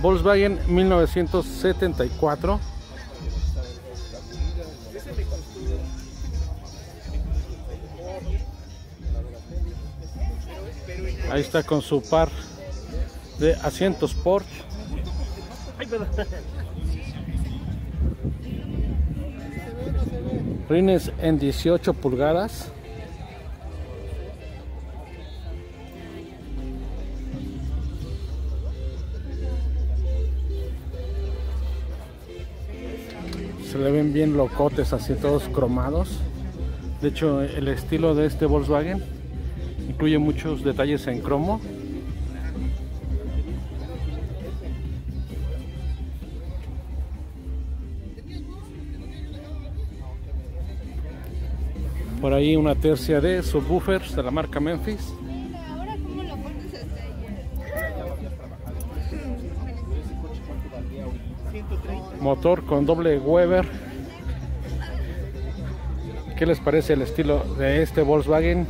Volkswagen 1974. Ahí está con su par de asientos Sport. Rines en 18 pulgadas. Se le ven bien locotes, así todos cromados. De hecho, el estilo de este Volkswagen incluye muchos detalles en cromo. Por ahí una tercia de subwoofers de la marca Memphis. Motor con doble Weber. ¿Qué les parece el estilo de este Volkswagen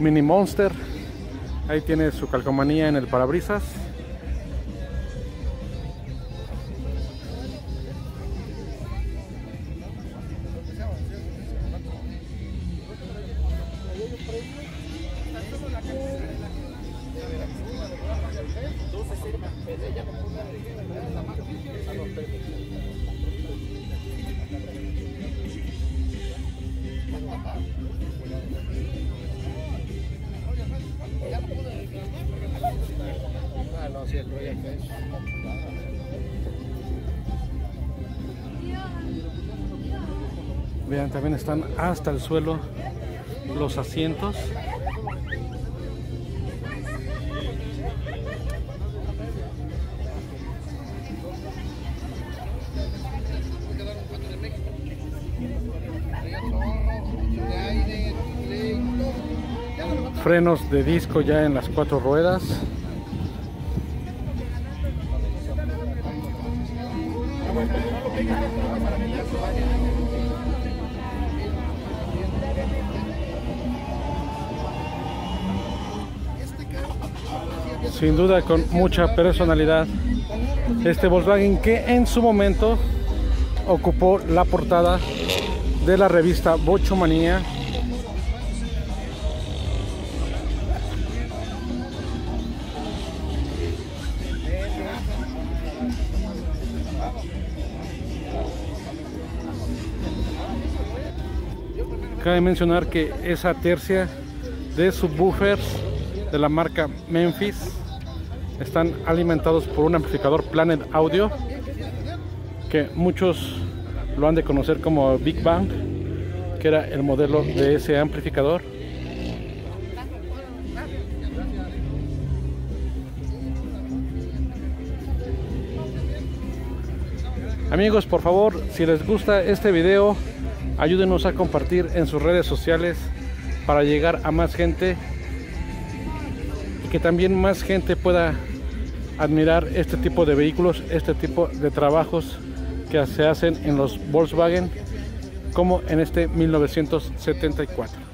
Mini Monster? Ahí tiene su calcomanía en el parabrisas. Vean, también están hasta el suelo los asientos. Frenos de disco ya en las cuatro ruedas. Sin duda con mucha personalidad. Este Volkswagen que en su momento ocupó la portada de la revista Bochomanía. Cabe mencionar que esa tercia de subwoofers de la marca Memphis están alimentados por un amplificador Planet Audio que muchos lo han de conocer como Big Bang que era el modelo de ese amplificador. Amigos por favor si les gusta este video ayúdenos a compartir en sus redes sociales para llegar a más gente y que también más gente pueda admirar este tipo de vehículos, este tipo de trabajos que se hacen en los Volkswagen como en este 1974.